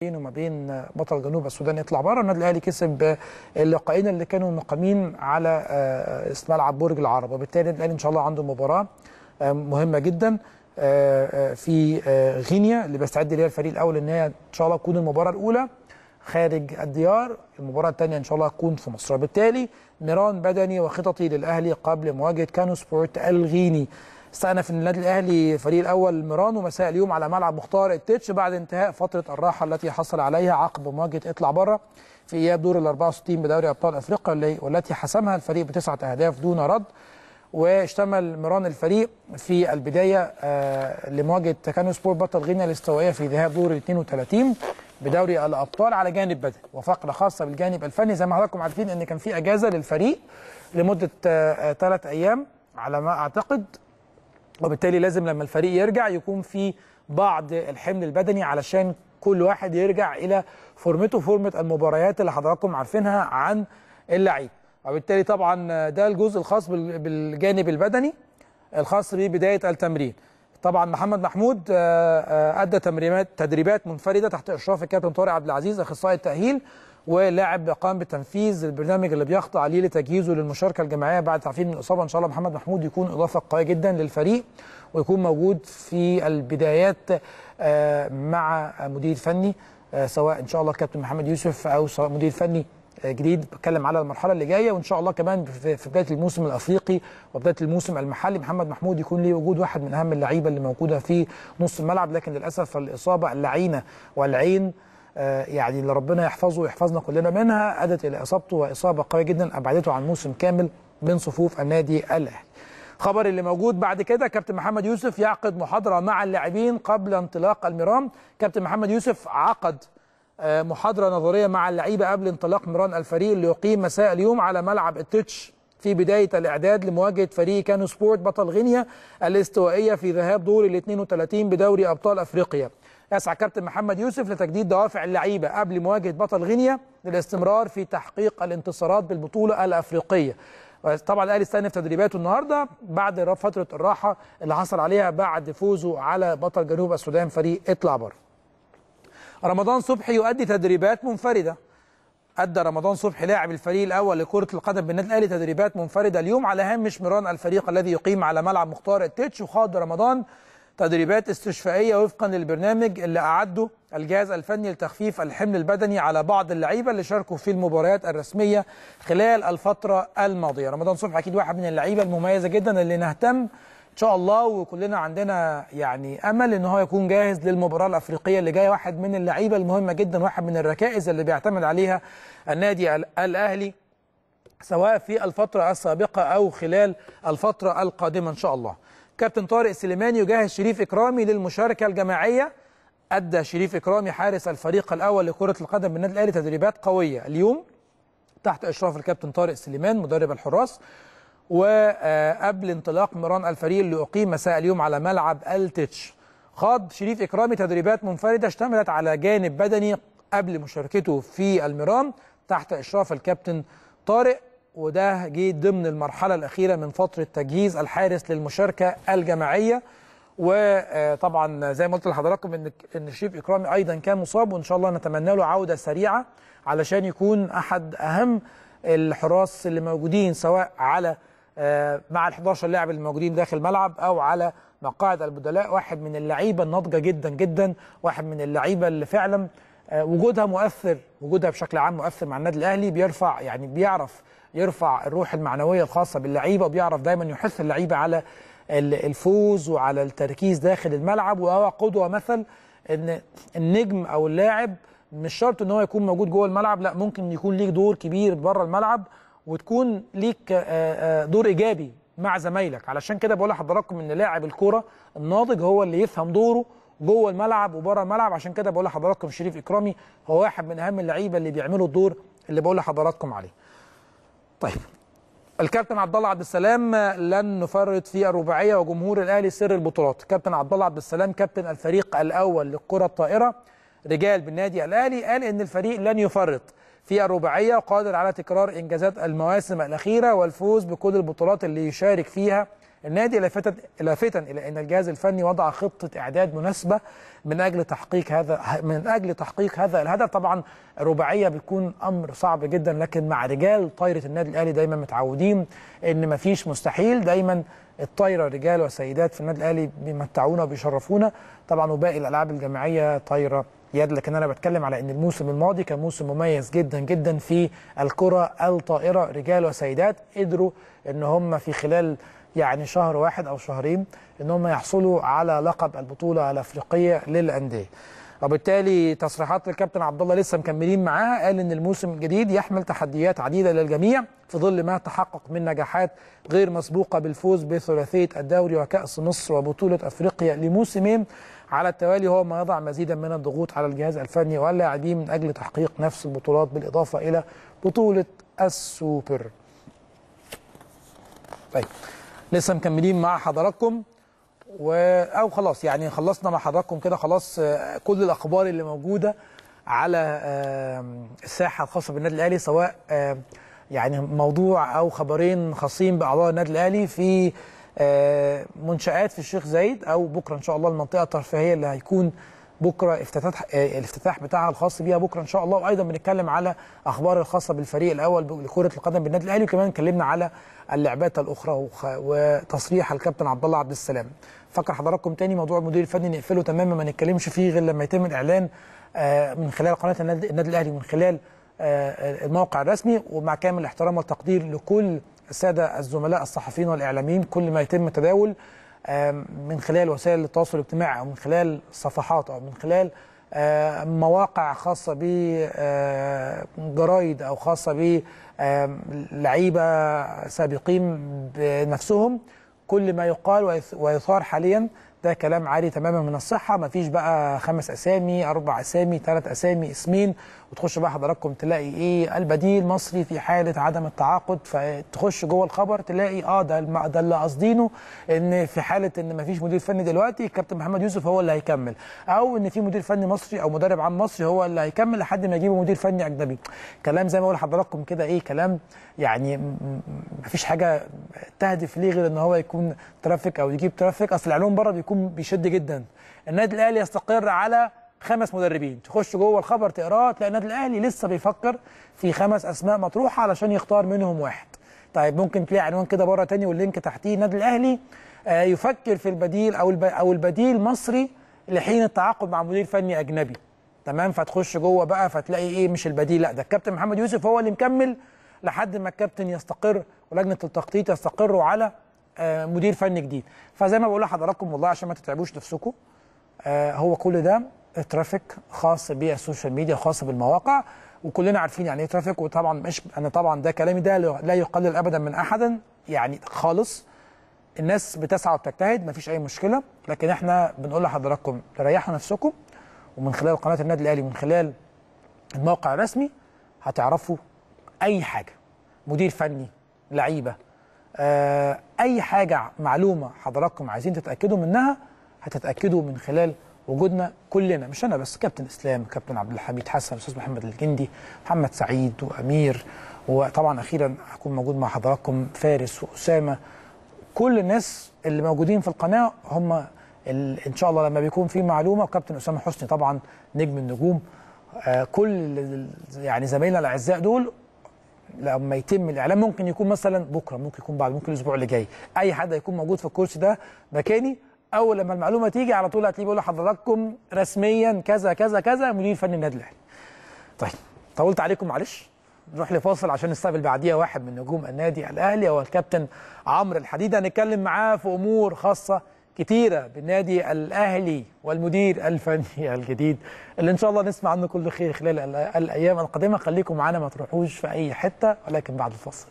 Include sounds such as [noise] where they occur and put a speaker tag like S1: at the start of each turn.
S1: بينه وما بين بطل جنوب السودان يطلع بره النادي الأهلي كسب اللقاءين اللي كانوا مقامين على ملعب برج العرب. وبالتالي الأهلي إن شاء الله عنده مباراة مهمة جدا في غينيا اللي بيستعد ليها الفريق الأول إن هي إن شاء الله تكون المباراة الأولى خارج الديار المباراة الثانية إن شاء الله تكون في مصر. وبالتالي مران بدني وخططي للأهلي قبل مواجهة كانو سبورت الغيني. استأنف النادي الأهلي الفريق الأول مرانه مساء اليوم على ملعب مختار التتش بعد انتهاء فترة الراحة التي حصل عليها عقب مواجهة إطلع بره في إياب دور ال 64 بدوري أبطال أفريقيا والتي حسمها الفريق بتسعة أهداف دون رد. واشتمل ميران الفريق في البداية آه لمواجهة كانو سبورت بطل غينيا الاستوائية في ذهاب دور ال 32 بدوري الأبطال على جانب بدني وفقرة خاصة بالجانب الفني زي ما حضراتكم عارفين إن كان في إجازة للفريق لمدة ثلاث آه أيام على ما أعتقد. وبالتالي لازم لما الفريق يرجع يكون في بعض الحمل البدني علشان كل واحد يرجع إلى فورمته فورمة المباريات اللي حضراتكم عارفينها عن اللعيب. وبالتالي طبعا ده الجزء الخاص بالجانب البدني الخاص ببداية التمرين. طبعا محمد محمود أدى تمرينات تدريبات منفردة تحت إشراف الكابتن طارق عبد العزيز أخصائي التأهيل. ولاعب قام بتنفيذ البرنامج اللي بيخضع ليه لتجهيزه للمشاركة الجماعية بعد تعفين من الاصابه إن شاء الله محمد محمود يكون إضافة قوية جدا للفريق ويكون موجود في البدايات مع مدير فني سواء إن شاء الله كابتن محمد يوسف أو سواء مدير فني جديد. بتكلم على المرحلة اللي جاية وإن شاء الله كمان في بداية الموسم الأفريقي وبداية الموسم المحلي محمد محمود يكون ليه وجود واحد من أهم اللعيبة اللي موجودة في نص الملعب. لكن للأسف الإصابة اللعينة والعين يعني اللي ربنا يحفظه ويحفظنا كلنا منها أدت إلى إصابته وإصابة قوية جدا أبعدته عن موسم كامل من صفوف النادي الأهلي. خبر اللي موجود بعد كده كابتن محمد يوسف يعقد محاضرة مع اللاعبين قبل انطلاق المرام، كابتن محمد يوسف عقد محاضرة نظرية مع اللعيبة قبل انطلاق مران الفريق اللي يقيم مساء اليوم على ملعب التتش في بداية الإعداد لمواجهة فريق كانو سبورت بطل غينيا الاستوائية في ذهاب دور ال 32 بدوري أبطال أفريقيا. يسعى كابتن محمد يوسف لتجديد دوافع اللعيبة قبل مواجهة بطل غينيا للاستمرار في تحقيق الانتصارات بالبطولة الأفريقية. طبعا الأهلي استأنف تدريباته النهارده بعد فترة الراحة اللي حصل عليها بعد فوزه على بطل جنوب السودان فريق إطلع بره. رمضان صبحي يؤدي تدريبات منفردة. أدى رمضان صبحي لاعب الفريق الأول لكرة القدم بالنادي الأهلي تدريبات منفردة اليوم على هامش ميران الفريق الذي يقيم على ملعب مختار التتش وخاض رمضان تدريبات استشفائية وفقا للبرنامج اللي أعده الجهاز الفني لتخفيف الحمل البدني على بعض اللعيبة اللي شاركوا في المباريات الرسمية خلال الفترة الماضية. رمضان صبحي أكيد واحد من اللعيبة المميزة جدا اللي نهتم إن شاء الله وكلنا عندنا يعني أمل إن هو يكون جاهز للمباراة الأفريقية اللي جاية. واحد من اللعيبة المهمة جدا واحد من الركائز اللي بيعتمد عليها النادي الأهلي سواء في الفترة السابقة أو خلال الفترة القادمة إن شاء الله. كابتن طارق سليماني يجهز شريف إكرامي للمشاركة الجماعية. أدى شريف إكرامي حارس الفريق الأول لكرة القدم بالنادي الأهلي تدريبات قوية. اليوم تحت إشراف الكابتن طارق سليمان مدرب الحراس. وقبل انطلاق مران الفريق اللي أقيم مساء اليوم على ملعب التتش خاض شريف إكرامي تدريبات منفردة اشتملت على جانب بدني قبل مشاركته في المران تحت إشراف الكابتن طارق. وده جه ضمن المرحلة الأخيرة من فترة تجهيز الحارس للمشاركة الجماعية. وطبعا زي ما قلت لحضراتكم ان إن شريف إكرامي أيضا كان مصاب وإن شاء الله نتمنى له عودة سريعة علشان يكون أحد أهم الحراس اللي موجودين سواء على مع ال 11 لاعب اللي موجودين داخل الملعب أو على مقاعد البدلاء. واحد من اللعيبة الناضجة جدا جدا واحد من اللعيبة اللي فعلا وجودها مؤثر وجودها بشكل عام مؤثر مع النادي الأهلي بيرفع يعني بيعرف يرفع الروح المعنوية الخاصة باللعيبة وبيعرف دايما يحث اللعيبة على الفوز وعلى التركيز داخل الملعب. وهو قدوة مثل إن النجم أو اللاعب مش شرط إن هو يكون موجود جوه الملعب لا ممكن يكون ليك دور كبير بره الملعب وتكون ليك دور إيجابي مع زمايلك. علشان كده بقول لحضراتكم إن لاعب الكورة الناضج هو اللي يفهم دوره جوه الملعب وبره الملعب. عشان كده بقول لحضراتكم شريف إكرامي هو واحد من أهم اللعيبة اللي بيعملوا الدور اللي بقول لحضراتكم عليه. طيب. الكابتن عبد الله عبد السلام لن نفرط في الرباعية وجمهور الأهلي سر البطولات. كابتن عبد الله عبد السلام كابتن الفريق الأول للكرة الطائرة رجال بالنادي الأهلي قال إن الفريق لن يفرط في الرباعية وقادر على تكرار إنجازات المواسم الأخيرة والفوز بكل البطولات اللي يشارك فيها النادي لافتا لافتا إلى أن الجهاز الفني وضع خطة إعداد مناسبة من أجل تحقيق هذا من أجل تحقيق هذا الهدف. طبعا الرباعيه بيكون أمر صعب جدا لكن مع رجال طايرة النادي الأهلي دايما متعودين إن مفيش مستحيل. دايما الطايرة رجال وسيدات في النادي الأهلي بيمتعونا وبيشرفونا. طبعا وباقي الألعاب الجماعية طايرة يد. لكن أنا بتكلم على إن الموسم الماضي كان موسم مميز جدا جدا في الكرة الطائرة. رجال وسيدات قدروا إن هم في خلال يعني شهر واحد أو شهرين إن هم يحصلوا على لقب البطولة الأفريقية للأندية. وبالتالي تصريحات الكابتن عبد الله لسه مكملين معاها. قال إن الموسم الجديد يحمل تحديات عديدة للجميع في ظل ما تحقق من نجاحات غير مسبوقة بالفوز بثلاثية الدوري وكأس مصر وبطولة أفريقيا لموسمين. على التوالي هو ما يضع مزيدا من الضغوط على الجهاز الفني واللاعبين من أجل تحقيق نفس البطولات بالإضافة إلى بطولة السوبر. طيب. لسه مكملين مع حضراتكم. و... أو خلاص يعني خلصنا مع حضراتكم كده خلاص كل الأخبار اللي موجودة على الساحة الخاصة بالنادي الأهلي سواء يعني موضوع أو خبرين خاصين بأعضاء النادي الأهلي في منشآت في الشيخ زايد أو بكرة إن شاء الله المنطقة الترفيهية اللي هيكون بكرة افتتاح الافتتاح بتاعها الخاص بيها بكرة إن شاء الله. وأيضا بنتكلم على أخبار الخاصة بالفريق الأول لكرة القدم بالنادي الأهلي. وكمان اتكلمنا على اللعبات الأخرى وتصريح الكابتن عبد الله عبد السلام. فكر حضراتكم تاني موضوع المدير الفني نقفله تماما ما نتكلمش فيه غير لما يتم الإعلان من خلال قناة النادي الأهلي ومن خلال الموقع الرسمي ومع كامل الاحترام والتقدير لكل السادة الزملاء الصحفيين والإعلاميين. كل ما يتم تداول من خلال وسائل التواصل الاجتماعي أو من خلال صفحات أو من خلال مواقع خاصة بجرايد أو خاصة بلعيبه سابقين بنفسهم. كل ما يقال ويثار حاليا ده كلام عالي تماما من الصحة. ما فيش بقى خمس أسامي أربع أسامي ثلاث أسامي اسمين. وتخش بقى حضراتكم تلاقي إيه؟ البديل مصري في حالة عدم التعاقد. فتخش جوه الخبر تلاقي آه ده ده اللي قاصدينه إن في حالة إن ما فيش مدير فني دلوقتي الكابتن محمد يوسف هو اللي هيكمل. أو إن في مدير فني مصري أو مدرب عام مصري هو اللي هيكمل لحد ما يجيبوا مدير فني أجنبي. كلام زي ما بقول لحضراتكم كده إيه؟ كلام يعني ما فيش حاجة تهدف ليه غير إن هو يكون ترافيك أو يجيب ترافيك أصل الاعلام بره بيكون بيشد جدا. النادي الأهلي يستقر على خمس مدربين. تخش جوه الخبر تقراه تلاقي النادي الأهلي لسه بيفكر في خمس أسماء مطروحة علشان يختار منهم واحد. طيب ممكن تلاقي عنوان كده بره تاني واللينك تحتيه. النادي الأهلي آه يفكر في البديل أو أو البديل مصري لحين التعاقد مع مدير فني أجنبي. تمام؟ فتخش جوه بقى فتلاقي إيه؟ مش البديل لأ ده الكابتن محمد يوسف هو اللي مكمل لحد ما الكابتن يستقر ولجنة التخطيط يستقروا على آه مدير فني جديد. فزي ما بقول لحضراتكم والله عشان ما تتعبوش نفسكم آه هو كل ده traffic خاص بال social media خاص بالمواقع وكلنا عارفين يعني إيه traffic. وطبعا مش أنا طبعا ده كلامي ده لا يقلل ابدا من احد يعني خالص. الناس بتسعى وبتجتهد مفيش أي مشكلة. لكن إحنا بنقول لحضراتكم ريحوا نفسكم ومن خلال قناة النادي الأهلي ومن خلال الموقع الرسمي هتعرفوا أي حاجة مدير فني لعيبة آه أي حاجة معلومة حضراتكم عايزين تتأكدوا منها هتتأكدوا من خلال وجودنا كلنا مش أنا بس كابتن إسلام كابتن عبد الحميد حسن أستاذ محمد الجندي محمد سعيد وأمير وطبعا أخيرا هكون موجود مع حضراتكم فارس وأسامة كل الناس اللي موجودين في القناة هم إن شاء الله لما بيكون في معلومة وكابتن أسامة حسني طبعا نجم النجوم آه كل يعني زمايلنا الأعزاء دول لما يتم الإعلان ممكن يكون مثلا بكرة ممكن يكون بعد ممكن الأسبوع اللي جاي. أي حد هيكون موجود في الكرسي ده مكاني أول لما المعلومة تيجي على طول هتلاقيه بيقول لحضراتكم رسميا كذا كذا كذا مدير فني النادي الأهلي. طيب طولت عليكم معلش. نروح لفاصل عشان نستقبل بعديها واحد من نجوم النادي الأهلي هو الكابتن عمرو الحديد. هنتكلم معاه في أمور خاصة كتيرة بالنادي الأهلي والمدير الفني [laughs] الجديد اللي إن شاء الله نسمع عنه كل خير خلال الأيام القادمة خليكم معانا ما تروحوش في أي حتة ولكن بعد الفاصل.